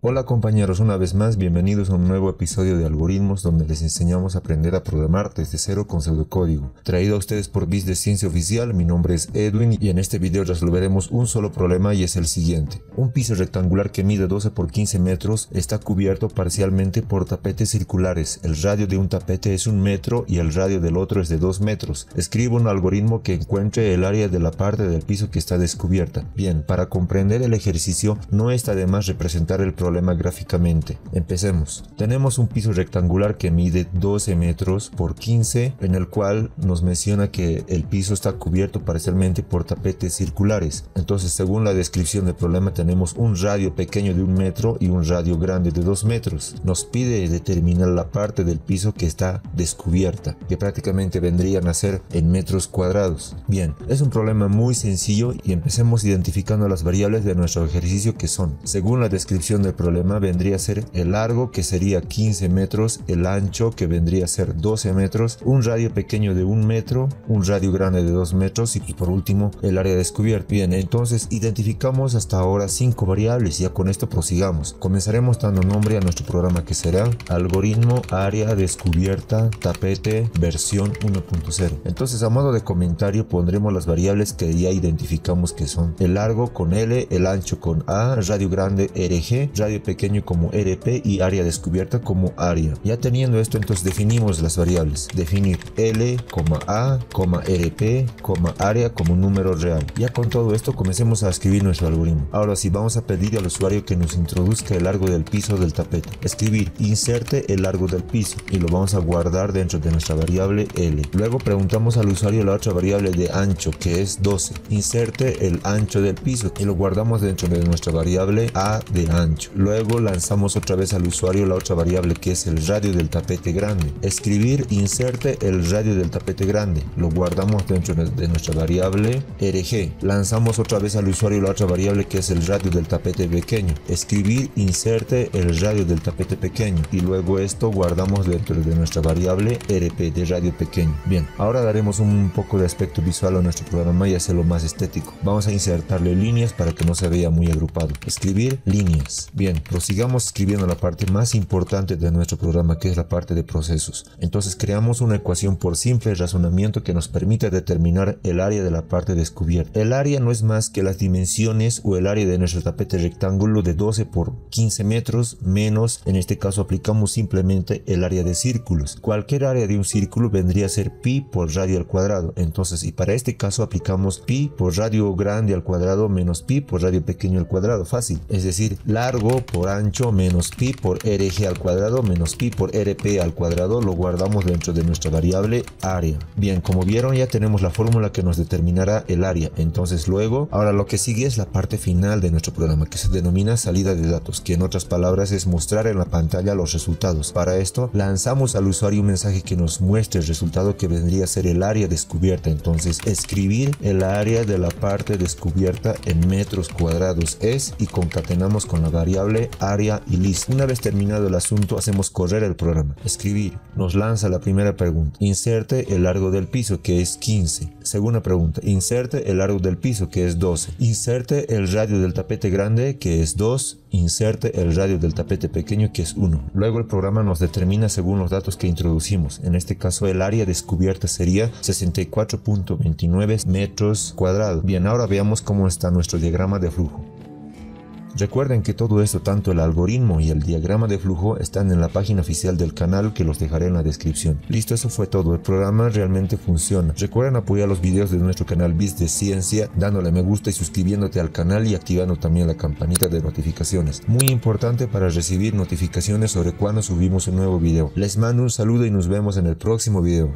Hola compañeros, una vez más bienvenidos a un nuevo episodio de Algoritmos donde les enseñamos a aprender a programar desde cero con pseudocódigo. Traído a ustedes por Biz de Ciencia Oficial, mi nombre es Edwin y en este video resolveremos un solo problema y es el siguiente. Un piso rectangular que mide 12 por 15 metros está cubierto parcialmente por tapetes circulares. El radio de un tapete es un metro y el radio del otro es de 2 metros. Escribo un algoritmo que encuentre el área de la parte del piso que está descubierta. Bien, para comprender el ejercicio no está de más representar el problema problema gráficamente. Empecemos. Tenemos un piso rectangular que mide 12 metros por 15 en el cual nos menciona que el piso está cubierto parcialmente por tapetes circulares. Entonces según la descripción del problema tenemos un radio pequeño de un metro y un radio grande de 2 metros. Nos pide determinar la parte del piso que está descubierta, que prácticamente vendrían a ser en metros cuadrados. Bien, es un problema muy sencillo y empecemos identificando las variables de nuestro ejercicio que son, según la descripción del problema vendría a ser el largo que sería 15 metros, el ancho que vendría a ser 12 metros, un radio pequeño de 1 metro, un radio grande de 2 metros y por último el área descubierta. Bien, entonces identificamos hasta ahora 5 variables y ya con esto prosigamos. Comenzaremos dando nombre a nuestro programa que será algoritmo área descubierta tapete versión 1.0. Entonces a modo de comentario pondremos las variables que ya identificamos que son el largo con L, el ancho con A, radio grande RG, radio pequeño como RP y área descubierta como área. Ya teniendo esto, entonces definimos las variables. Definir L, A, RP, área como número real. Ya con todo esto comencemos a escribir nuestro algoritmo. Ahora sí, vamos a pedir al usuario que nos introduzca el largo del piso del tapete. Escribir inserte el largo del piso y lo vamos a guardar dentro de nuestra variable L. Luego preguntamos al usuario la otra variable de ancho que es 12. Inserte el ancho del piso y lo guardamos dentro de nuestra variable A de ancho. Luego lanzamos otra vez al usuario la otra variable que es el radio del tapete grande. Escribir inserte el radio del tapete grande. Lo guardamos dentro de nuestra variable rg. Lanzamos otra vez al usuario la otra variable que es el radio del tapete pequeño. Escribir inserte el radio del tapete pequeño. Y luego esto guardamos dentro de nuestra variable rp de radio pequeño. Bien, ahora daremos un poco de aspecto visual a nuestro programa y hacerlo más estético. Vamos a insertarle líneas para que no se vea muy agrupado. Escribir líneas. Bien, prosigamos escribiendo la parte más importante de nuestro programa que es la parte de procesos. Entonces creamos una ecuación por simple razonamiento que nos permite determinar el área de la parte descubierta. El área no es más que las dimensiones o el área de nuestro tapete rectángulo de 12 por 15 metros menos, en este caso aplicamos simplemente el área de círculos. Cualquier área de un círculo vendría a ser pi por radio al cuadrado. Entonces, y para este caso aplicamos pi por radio grande al cuadrado menos pi por radio pequeño al cuadrado. Fácil. Es decir, largo por ancho menos pi por rg al cuadrado menos pi por rp al cuadrado lo guardamos dentro de nuestra variable área. Bien, como vieron ya tenemos la fórmula que nos determinará el área. Entonces luego, ahora lo que sigue es la parte final de nuestro programa que se denomina salida de datos, que en otras palabras es mostrar en la pantalla los resultados. Para esto lanzamos al usuario un mensaje que nos muestre el resultado que vendría a ser el área descubierta. Entonces escribir el área de la parte descubierta en metros cuadrados es y concatenamos con la variable área y listo. Una vez terminado el asunto, hacemos correr el programa. Escribir. Nos lanza la primera pregunta. Inserte el largo del piso, que es 15. Segunda pregunta. Inserte el largo del piso, que es 12. Inserte el radio del tapete grande, que es 2. Inserte el radio del tapete pequeño, que es 1. Luego el programa nos determina según los datos que introducimos. En este caso, el área descubierta sería 64.29 metros cuadrados. Bien, ahora veamos cómo está nuestro diagrama de flujo. Recuerden que todo esto, tanto el algoritmo y el diagrama de flujo, están en la página oficial del canal que los dejaré en la descripción. Listo, eso fue todo. El programa realmente funciona. Recuerden apoyar los videos de nuestro canal Biz de Ciencia dándole me gusta y suscribiéndote al canal y activando también la campanita de notificaciones. Muy importante para recibir notificaciones sobre cuando subimos un nuevo video. Les mando un saludo y nos vemos en el próximo video.